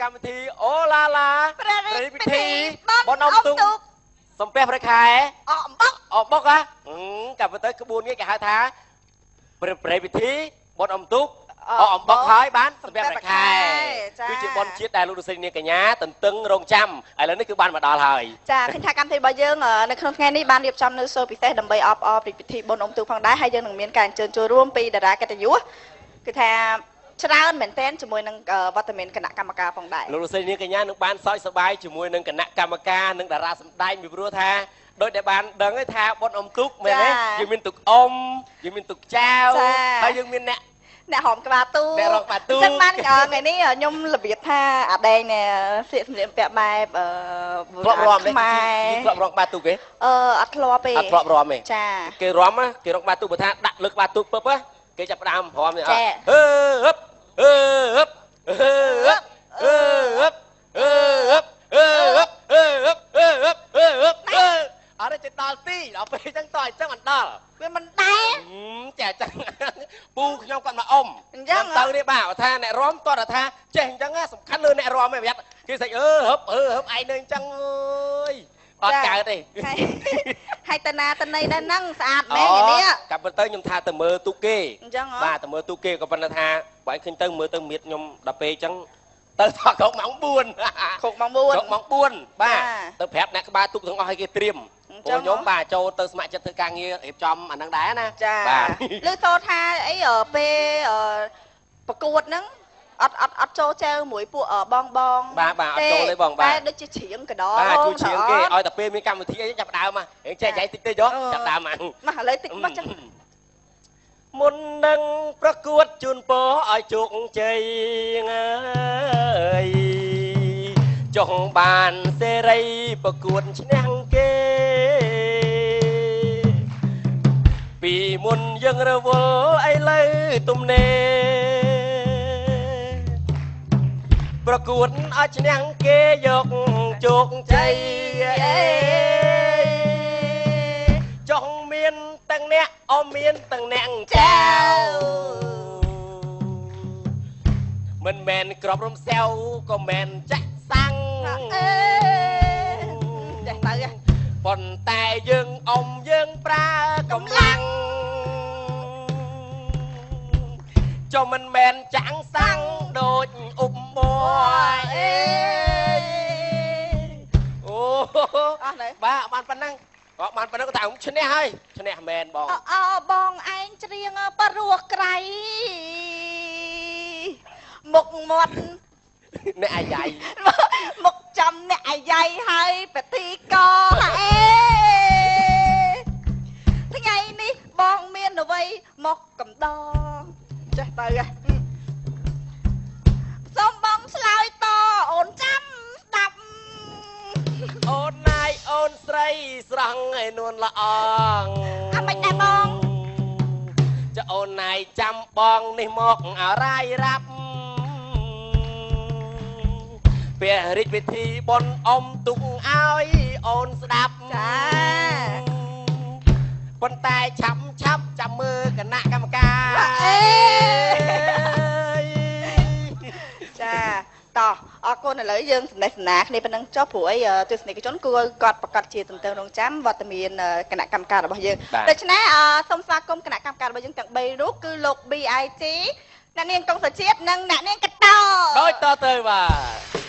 កម្មវិធីអូឡាឡាព្រះរាជពិធីបនអំទុងសំពះព្រះខែអអំបុកអបុកហ៎អឺកាប់ទៅក្បួននេះគេហៅថាព្រះព្រះពិធីបនអំទុកអអំបុកហើយបានសំពះព្រះខែគឺជាបនជាតិដែលលោកលោកស្រីនាងកញ្ញាតន្ទឹងរង់ចាំឥឡូវនេះគឺបានមកដល់ហើយចាឃើញថាកម្មវិធីរបស់យើងអឺនៅក្នុងថ្ងៃនេះបានរៀបចំនៅសូពិសេសដើម្បីអបអរពីពិធីបុណ្យអុំទូកផងដែរហើយយើងនឹងមានការអញ្ជើញចូលរួមពីតារាកិត្តិយសគឺថា ច្រើនមែនទែនជាមួយនឹងអឺវត្តមានគណៈកម្មការផងដែរលោកលោកស្រីនាងកញ្ញានឹងបានសោយសប្បាយជាមួយនឹងគណៈកម្មការនិងតារាសម្ដែងពីព្រោះថាដោយដែលបានដឹងហើយថាបុនអំទុកមែនទេយើងមានទុកអុំយើងមានទុកចៅហើយយើងមានអ្នកអ្នករំក្បាលទូអ្នករំក្បាលទូចឹងបានអឺថ្ងៃនេះខ្ញុំរបៀបថាអាដែងនេះស្លៀកសម្លៀកបំពាក់បែបអឺធ្លាប់រំទេខ្មែរធ្លាប់រំក្បាលទុកទេអឺអត់ធ្លាប់ទេអត់ធ្លាប់រំទេចាគេរំណាគេរកក្បាលទូកបើថាដាក់លើក្បាលទូកពឹបណាគេចាប់ផ្ដើមរំនេះអចាត់ហឺហឹប អរចេះដល់ទីដល់ពេលចឹងតោះអញ្ចឹងមិនដល់វាមិនដែរចេះអញ្ចឹងពូខ្ញុំគាត់មកអ៊ំអញ្ចឹងទៅនេះបាទថាអ្នករំតោះថាចេះអញ្ចឹងសំខាន់លើអ្នករំឯងប្រយ័ត្នគេស្អីអឺហឹបអឺហឹបឯងនៅអញ្ចឹងអើយ អត់កើតទេហើយហើយតាណាតណីដែរហ្នឹងស្អាតមែនឯនេះកាប់ពិតទៅខ្ញុំថាទៅមើលទូកគេអញ្ចឹងហ៎បាទទៅមើលទូកគេក៏ប៉ុន្តែថាបើឃើញទៅមើលទៅមៀតខ្ញុំដល់ពេលអញ្ចឹងទៅថតគ្រប់ម៉ោង4ខុកម៉ោងគ្រប់ម៉ោង4បាទចាទៅប្រាប់អ្នកក្បាលទូកទាំងអស់ឲ្យគេត្រៀមអញ្ព្រោះចឹងខ្ញុំហ៎បាទចូលទៅស្ម័គ្រចិត្តធ្វើការងាររៀបចំអាហ្នឹងដែរណាចាបាទលើសូថាអីអឺពេលអឺប្រកួតហ្នឹង អត់អត់អត់ចូលចែវមួយពួកអឺបងបងបាទបាទអត់ចូលទេបងបាទតែដូចជាច្រៀងកដបាទជួយជ្រៀងគេអឲ្យតែពេលមានកម្មវិធីអីចាប់ផ្ដើមមករៀងចែកចែកតិចតិចយកអឺចាប់ផ្ដើមមកមកឥឡូវតិចមកចឹងមុននឹងប្រកួតជូនពរឲ្យជោគជ័យអើយចង់បានសេរីប្រកួតឈ្នះគេ ពីមុនយើងរវល់ឥឡូវទំនេរ ប្រកួតឲ្យឈ្នះគេយកជោគជ័យចង់មានទាំងអ្នកអមមានទាំងអ្នកចៅមិនមែនក្របរំសាវក៏មិនចាក់សាំងអេចេះទៅហ៎ប៉ុន្តែយើងអមយើងប្រើកម្លាំង ចុះមិនមែនចាំងសាំងដូចអ៊ុំបយអេអូអស់នៅបាទបានប៉ុណ្ណឹងក៏បានប៉ុណ្ណឹងក៏តែខ្ញុំឈ្នះហើយឈ្នះមែនបងអអបងឯងច្រៀងបរោះក្រៃមុខមាត់អ្នកអាយ៉ៃមុខចំអ្នកអាយ៉ៃហើយបទីកអេថ្ងៃនេះបងមានអ្វីមកកំដង ចេះទៅហ៎សូមបងឆ្លើយតអូនចាំស្ដាប់អូនណាយអូនស្រីស្រស់ឯនួនល្អងអាមិនដែរបងចុះអូនណាយចាំបងនេះមកអរាយរាប់ព្រះរាជពិធីបនអមទុកឲ្យអូនស្ដាប់ចា ប៉ុន្តែឆាប់ឆាប់ចាំមើលគណៈកម្មការអេចាតោះអរគុណឥឡូវយើងសំណេះសំណាលគ្នាប៉ុណ្ណឹងចុះព្រោះអីអឺទស្សនិកជនគួរគាត់ប្រកាសជាទន្ទឹងរង់ចាំវត្តមានអឺគណៈកម្មការរបស់យើងបាទដូច្នេះអឺសូមស្វាគមន៍គណៈកម្មការរបស់យើងទាំង3រូបគឺលោក BIT អ្នកនាងកុងសុជាតិនិងអ្នកនាងកតោដូចតទៅបាទ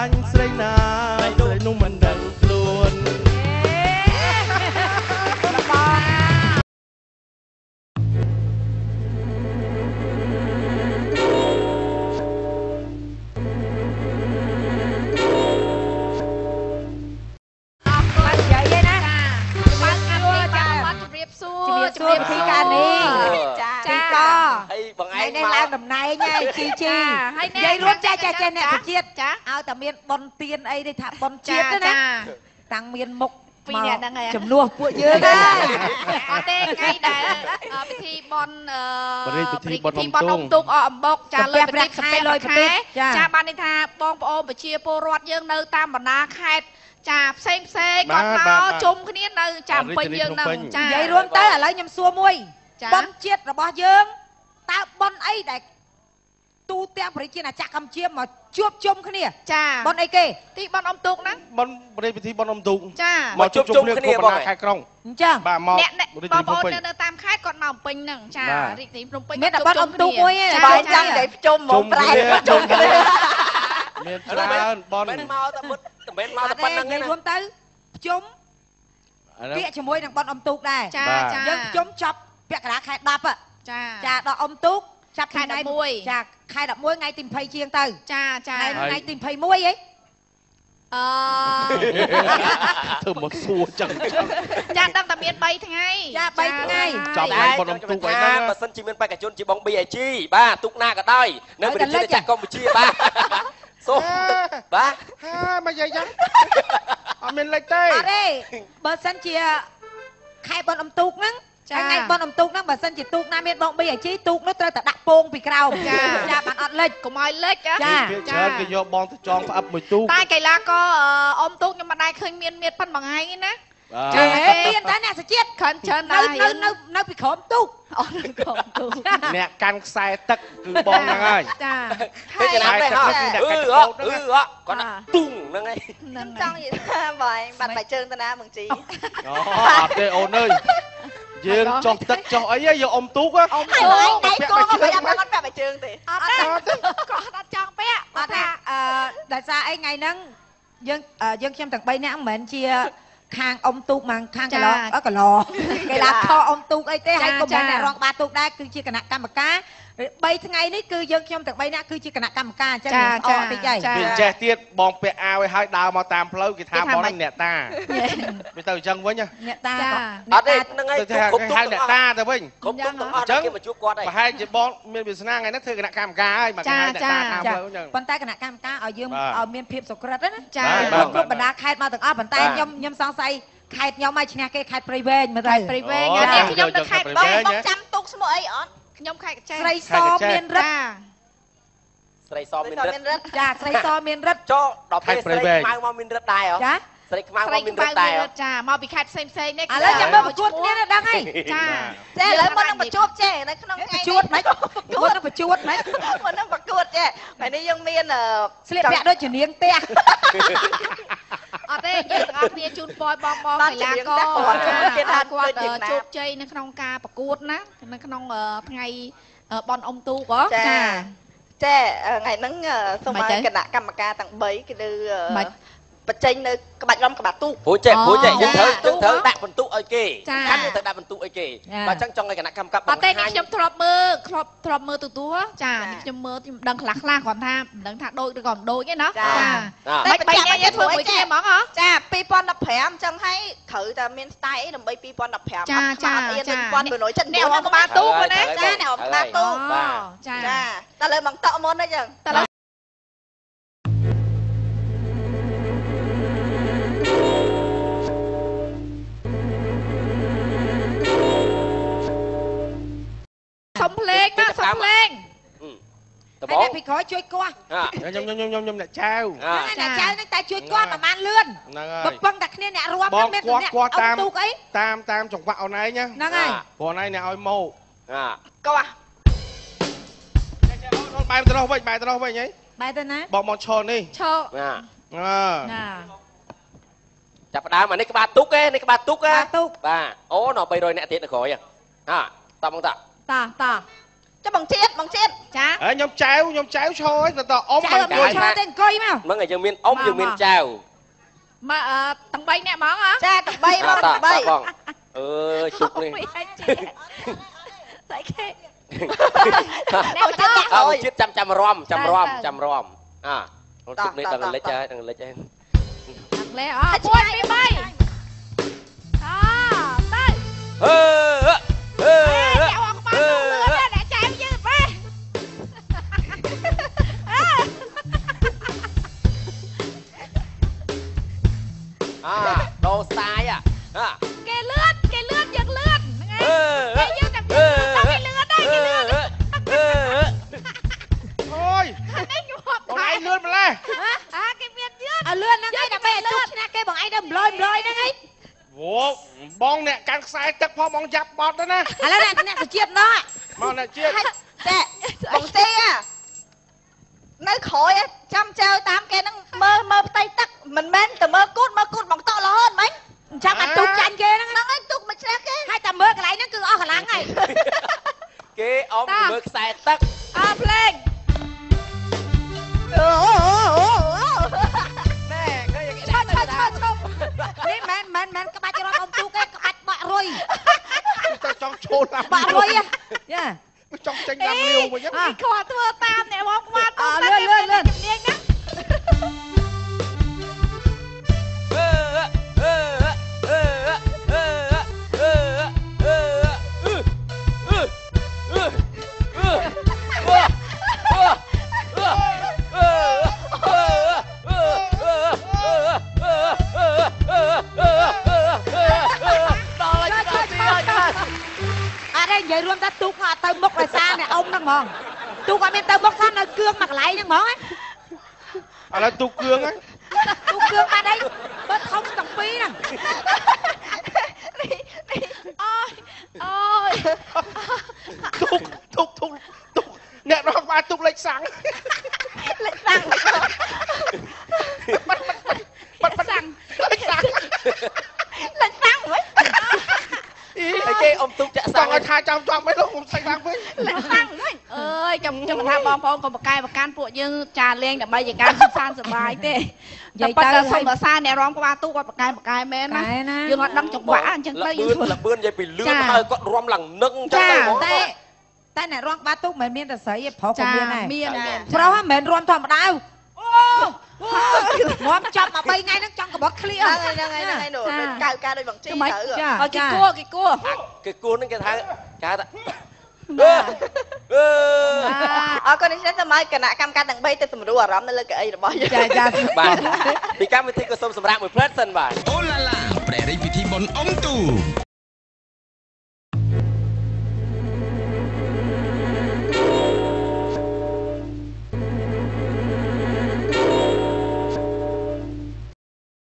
ឡាញ់ស្រីណា ហើយអ្នកយាយរួមចាចាចាអ្នកចាប្រជាតិចាឲ្យតែមានប៉ុនទៀនអីនេះថាប៉ុនចាជាតិទៅណាចាតាំងមានមុខពីរអ្នកហ្នឹងហើយចំនួនពួកយើងហើយអត់ទេថ្ងៃដែលអឺពិធីបន់អឺបរិយាពិធីបុណ្យអុំបន់ទូអុកំទូកអកអំបុកចាលើប្រទេសខែខែលលុុយយប្រប្រទេទេសសចាចាបានន័យថាបងប្អូនប្រជាពលរដ្ឋយើងនៅតាមបណ្ដាខេត្តចាផ្សេងផ្សេងបាគាត់ទមកបាទបាទជុំគ្នានៅចាភ្នំពេញយើងហ្នឹងចានិយាយរួមទៅឥឡូវខ្ញុំសួរមួយចាប៉ុនជាតិរបស់យើងតើប៉ុនអីដែល ទូទាំងប្រជាណាចក្រកម្ពុជាមកជួបជុំគ្នាចាប៉ុនអីគេទីបន់អុំទូកហ្នឹងបនបរិយាពិធីបនអមទូកចាមកជួបជុំគ្នាគ្រប់បងបណ្ដាខេត្តក្រុងអញ្ចឹងបាទមកអ្នកអ្នករាជបងធានីប្ភ្នំអូនពេញនៅនៅតាមខេត្តគាត់មកភ្នំពេញហ្នឹងចាបាទរាជធានីភ្នំពេញមានតែបាត់អុំទូកមួយឯងចាបើបាទចាំនិយាយជុំហ្មងប្រែជុជុំំគ្នាមានច្រើនបនមិនមកតែមុតតែមិនមកតែអត់ប៉ុណ្្នឹងទេទេនិយាយណារួមទៅជុំអាហ្នឹងពាក្យជាមួយនឹងប៉ុនអុំទូកដែរចាបាទចាយើងជុំចប់ពាក់កណ្ដាលខែ10ហ៎ចាចាដល់អុំទូក ចាប់ខែថ្ងៃ11ចាខែ11ថ្ងៃទី20ជាងទៅចាចាថ្ងៃហើយថ្ងៃទី21ហីអឺធ្វើមកសួរចឹងចឹងចាដឹងតែមាន3ថ្ងៃចា3ថ្ងៃចប់តែបុណ្យអុំទូកហើយណាបើសិនជាមានបេក្ខជនជាបង BAG បាទទុកណាក៏ដោយនៅប្រជាជាតិចក្រកម្ពុជាបាទសូមបាទហាមកយាយចឹងអត់មានលេខទេអត់ទេបើសិនជាខែប៉ុនអុំទូកហ្នឹង ហើយថ្ងៃប៉ុនអុំទូកហ្នឹងបើសិនជាទូកណាមានបង BAG ទូកនោះត្រូវតែដាក់ពងពីក្រោមចាបានអត់លេចកុំឲ្យលេចណាចាភាគច្រើនគេយកបងទៅចងផ្អឹបមួយទូកតែកីឡាករអ៊ំទូកខ្ញុំមិនដែរឃើញមានមានប៉ុនមួយថ្ងៃទេណាបាទចាមានតែអ្នកសជាតិខនច្រើននៅដែរនៅនៅនៅពីក្រោមទូកអូនក្រុមទូកអ្នកកាន់ខ្សែទឹកគឺបងហ្នឹងហើយចាពេលចំណាំដែរហ៎តែទឹកនេះអឺអ្នកកាច់អឺកោតហ្នឹងអឺគាត់ថាទុងហ្នឹងឯងហ្នឹងចង់និយាយថាបើឯងបាត់បាយជើងទៅណាមឹងជីអូអត់ទេអូនអើយ យើងចុះទឹកចុះអីហ៎យកអុំទូកហ៎អ៊ំហើយទូឯងកដៃគោក៏មិនអត់បាត់បាយជើងទេអត់ទេគាត់អត់ចង់ពាក់អត់ថាអឺដោយសារអីថ្ងៃហ្នឹងយើងអឺយើងខ្ញុំទាំង3នាក់មិនមែនជាខាងអុំទូកមកខាងកន្លងអឺកន្លងកីឡាករអុំទូកអីទេហើយក៏មិនមែនអ្នករងបាទូកដែរគឺជាគណៈកម្មការ 3ថ្ងៃនេះគឺយើងខ្ញុំទាំង3នាក់គឺជាគណៈកម្មការអញ្ចឹងអត់តិចហើយចាវាចេះទៀតបងពាក់អាវឲ្យហើយដើរមកតាមផ្លូវគេថាគេថាបងម៉េហ្នឹងចអ្នកតាវាទៅអញ្ចឹងវិញណាអ្នកតាចាអត់ទេហ្នឹងឯងទៅថាគ្រប់គេទុកហៅទាំងអ្នកអស់តាទៅវិញគ្រប់ទុកទាំងអស់អញ្ចឹងគេមកជួបគាត់ហើយប្រហែលជាបងមានវាសនាថ្ងៃហ្នឹងធ្វើគណៈកម្មការហើយមកគេហៅអ្នកតាតាមផ្លូវអញ្ចឹងប៉ុន្តែគណៈកម្មការឲ្យយើងបាទឲ្យមានភាពសុក្រិតណាចាបាទគ្រប់គ្រប់បណ្ដាខេត្តមកទាំងអស់ប៉ុន្តែបាទខ្ញុំខ្ញុំសង្ស័យខេត្តខ្ញុំឲ្យឈ្នះគេខេត្តព្រៃវែងមើលទៅព្រៃវែងអូអានេះយកខ្ញុំនៅយកខេត្តទៅបព្រៃោះវែងបងចាំទុកឈ្មោះអីអត់ ខ្ញុំខែកចេះស្រីសមានរិទ្ធស្រីសមានរិទ្ធចាស្រីសមានរិទ្ធចុះដល់ពេលស្រីខ្មៅមកមានរិទ្ធដែរហ៎ចាស្រីខ្មៅមកមានរិទ្ធដែរចាមកពីខេត្តផ្សេងផ្សេងនេះឥឡូវចាំមើលប្រជួតគ្នាទៅដឹងហើយចាចេះឥឡូវមុននឹងប្រជួតចេះនៅក្នុងថ្ងៃប្រជួតមិនមុននឹងប្រជួតមិនមុននឹងប្រកួតចេះពេលនេះយើងមានស្លៀកពាក់ដូចជានាងផ្ទះ ទេយើងទាំងអស់គ្នាជូនពរបងបងកីឡាករគេថាគាត់ជោគជ័យនៅក្នុងការប្រកួតណានៅក្នុងថ្ងៃបនអុំទូកហ៎ចាចាថ្ងៃហ្នឹងសូមឲ្យគណៈកម្មការទាំង3គឺ បញ្ចេញនៅក្បាច់រំក្បាច់ទូកព្រោះចេះព្រោះចេះយើងត្រូវយើងត្រូវដាក់បន្ទុកឲ្យគេកាន់យើងត្រូវដាក់បន្ទុកឲ្យគេបើអញ្ចឹងចង់ឲ្យគណៈកម្មការបង្ហាញអត់ទេនេះខ្ញុំធ្លាប់មើលធ្លាប់ធ្លាប់មើលទូទួចានេះខ្ញុំមើលខ្ញុំដឹងខ្លះខ្លះគាត់ថាមិនដឹងថាដូចឬក៏មិនដូចទេណាចាតែបីថ្ងៃយើងធ្វើមួយគ្នាហ្មងហ៎ចា2015អញ្ចឹងហើយត្រូវតែមានស្តាយអីដើម្បី2015ចាចាចា1170អ្នកអមក្បាច់ទូកណាចាអ្នកអមក្បាច់ទូកចាចាតែលើបង្តក់មុនអីចឹងតែ លេងមកសុំលេងដបងតែពីក្រោយជួយគាត់ខ្ញុំខ្ញុំខ្ញុំខ្ញុំអ្នកចៅអ្នកចៅនឹងតែជួយគាត់ប្រហែលលឿនបើពឹងតែគ្នាអ្នករួមនឹងមានអ្នកគាត់តាមតាមតាមចង្វាក់អូនឯងហ្នឹងហើយព្រោះអូនឯងអ្នកឲ្យមកកោះអូនបែរទៅនោះវិញបែរទៅនោះវិញហីបែរទៅណាបងមកឈរនេះឈរណាណាចាប់ដើមអានេះក្បាលទុកឯងនេះក្បាលទុកបាទអូន300អ្នកទៀតនៅក្រោយហ៎តាមកតា តតចុះបងជាតិបងជាតិចាហើយខ្ញុំចៅខ្ញុំចៅឆោឲ្យតអ៊ំបងដៃឆោទេអង្គុយមកហ្នឹងហើយយើងមានអ៊ំយើងមានចៅមកអឺទាំង3នាក់ហ្មងហ៎ចាទាំង3មកទាំង3បងអើជុកនេះតែគេអូជាតិអូជាតិចាំចាំរំចាំរំចាំរំអាអូជុកនេះដល់លេចហើយដល់លេចហើយដល់លេអអពួនពី3 អ្នកកាន់ខ្សែទឹកផងបងយ៉ាប់បត់ទៅណាឥឡូវអ្នកទៅជាតិណោះមកអ្នកជាតិតែបងទេនៅក្រោយចាំចៅតាមគេហ្នឹងមើលមើលផ្ទៃទឹកមិនមែនទៅមើលគូតមើលគូតបងតក់រហូតមិញចាំអាទុកចាញ់គេហ្នឹងហ្នឹងឯងទុកមិនឆ្លាស់គេហើយតែមើលកន្លែងហ្នឹងគឺអស់កម្លាំងហើយគេអមមើលខ្សែទឹកអើភ្លេងអូណែគេយកឈប់ឈប់ឈប់នេះមិនមិនមិនក្បាច់រត់អមទូ ចូលតាមបាក់លុយយ៉ាចង់ចេញតាមលាវវិញហ្នឹងគាត់ធ្វើតាមអ្នកមកគាត់ទៅតែជំនាញ និយាយរួមថាទូកអត់ទៅមុខដោយសារអ្នកអ៊ំហ្នឹងហ្មងទូកអត់មានទៅមុខថានៅគឿងមួយកន្លែងហ្នឹងហ្មងឥឡូវទូកគ្រឿងហ្នឹងទូកគឿងបាត់អីបើធំទាំងពីរហ្នឹងអូយអូយទូកទូកទូកទូកអ្នករកបានទូកលេខសាំងលេខសាំង បាត់បាត់ សាំង លេខសាំង លេខសាំងហ្មង អី ហើយគេអ៊ំទុកចាក់ ច សាំ ង់ ង ឲ្យ ថាចាំចង់មិនលោកខ្ញុំសាច់ឡើងវិញលេខសាំងហ្មងអើយចាំចាំថាបងប្អូនកុំបកកាយបកានពួកយើងចាលេងដើម្បីជាការសុខសាន្តសប្បាយទេតែប៉ុន្តែសុំភាសាអ្នករំក្បាលទូគាត់បកាយបកាយមែនណាតែណាយើងអត់ដឹងចង្វាក់អញ្ចឹងទៅលយើងបឿនធ្វើលបឿននិយាយពីលឿចានហើយគាត់រំឡើងនឹងអញ្ចឹងចាទៅហ្មងតែតែអ្នករងបាត់ទូកមិនមែនតែស្រីទេប្រុសក៏ចាមានដែរមានមានប្រុសហ្នឹងមិនមែនរំធម្មតាអូ មកចាប់មក3ថ្ងៃហ្នឹងចង់កបត់ឃ្លៀហ្នឹងហើយហ្នឹងហើយហ្នឹងហើយនោះដូចកៅការដូចបងជីចាំមិនទៅចាឲ្យគេគួរគេគួរគេគួរនឹងគេថាគេថាបាទអឺអរគុណនេះសូមឲ្យគណៈកម្មការទាំង3ទៅសម្រួលអារម្មណ៍នៅលើកៅអីរបស់យើងចាចាបាទពីកម្មវិធីក៏សូមសម្រាប់មួយផ្លែតសិនបាទអូឡាឡាព្រះរាជពិធីបុណ្យអុំទូក